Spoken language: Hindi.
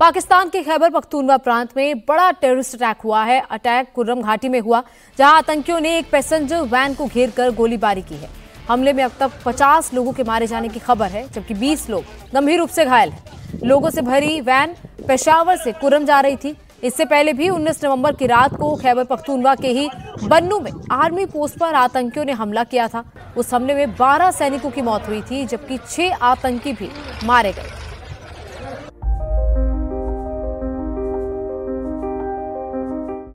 पाकिस्तान के खैबर पख्तूनवा प्रांत में बड़ा टेररिस्ट अटैक हुआ है। अटैक कुर्रम घाटी में हुआ, जहाँ आतंकियों ने एक पैसेंजर वैन को घेर कर गोलीबारी की है। हमले में अब तक 50 लोगों के मारे जाने की खबर है, जबकि 20 लोग गंभीर रूप से घायल हैं। लोगों से भरी वैन पेशावर से कुर्रम जा रही थी। इससे पहले भी 19 नवंबर की रात को खैबर पख्तूनवा के ही बन्नू में आर्मी पोस्ट पर आतंकियों ने हमला किया था। उस हमले में 12 सैनिकों की मौत हुई थी, जबकि छह आतंकी भी मारे गए।